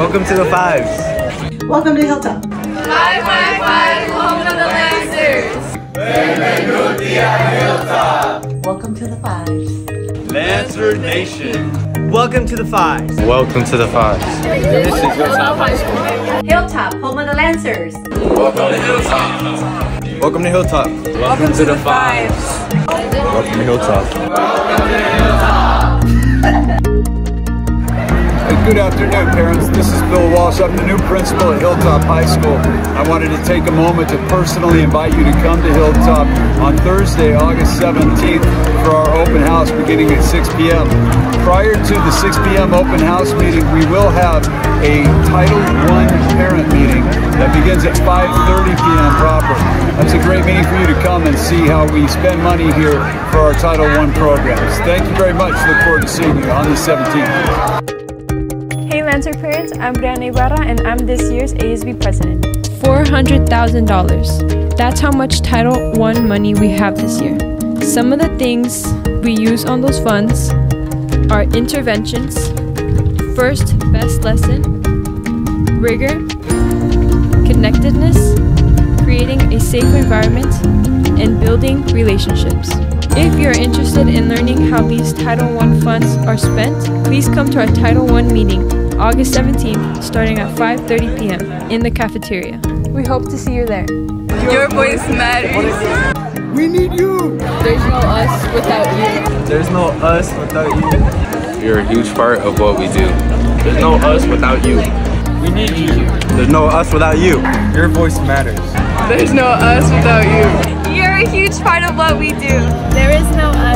Welcome to the Fives. Welcome to Hilltop. Five, five, five, home of the Lancers. Welcome to the Fives. Lancer Nation. Welcome to the Fives. Welcome to the Fives. This is Hilltop, Hilltop, home of the Lancers. Welcome to Hilltop. Welcome to the Fives. Welcome to Hilltop. Good afternoon, parents. This is Bill Walsh. I'm the new principal at Hilltop High School. I wanted to take a moment to personally invite you to come to Hilltop on Thursday, August 17th for our open house beginning at 6 p.m. Prior to the 6 p.m. open house meeting, we will have a Title I parent meeting that begins at 5.30 p.m. proper. That's a great meeting for you to come and see how we spend money here for our Title I programs. Thank you very much. Look forward to seeing you on the 17th. Lancer parents, I'm Brianna Ibarra and I'm this year's ASB president. $400,000. That's how much Title I money we have this year. Some of the things we use on those funds are interventions, first best lesson, rigor, connectedness, creating a safe environment, and building relationships. If you're interested in learning how these Title I funds are spent, please come to our Title I meeting August 17th, starting at 5:30 p.m. in the cafeteria. We hope to see you there. Your voice matters. We need you! There's no us without you. There's no us without you. You're a huge part of what we do. There's no us without you. We need you. There's no us without you. Your voice matters. There's no us without you. You're a huge part of what we do. There is no us